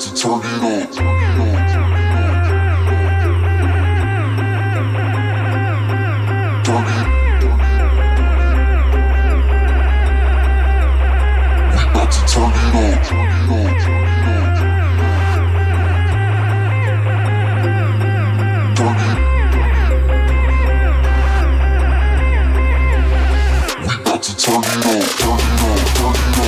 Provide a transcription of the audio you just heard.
about to turn it up. Turn it. We about to turn it up. Turn it. up. We about to turn it up.